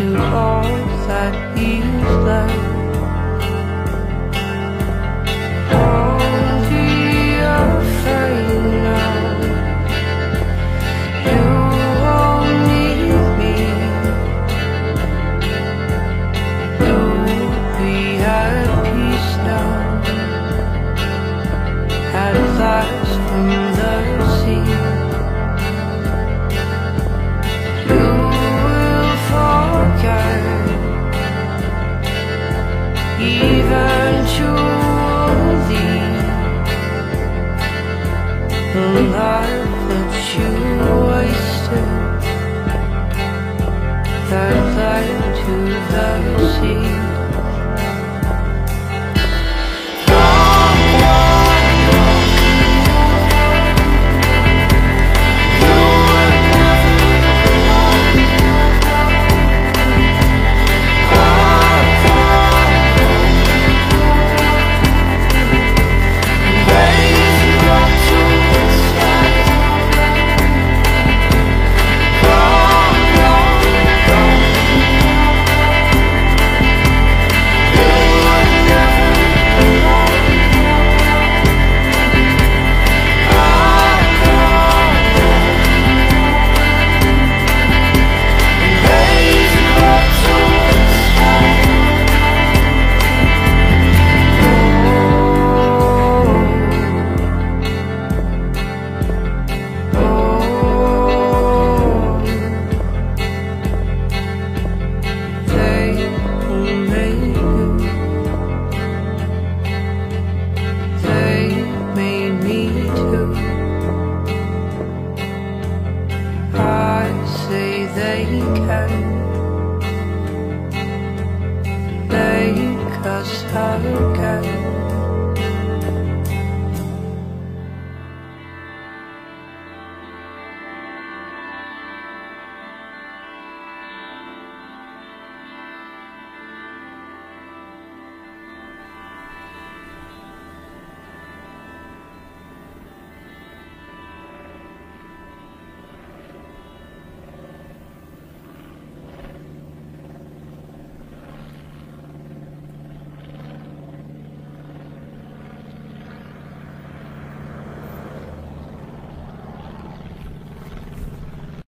to all that is left. That led to the sea. They cause I can.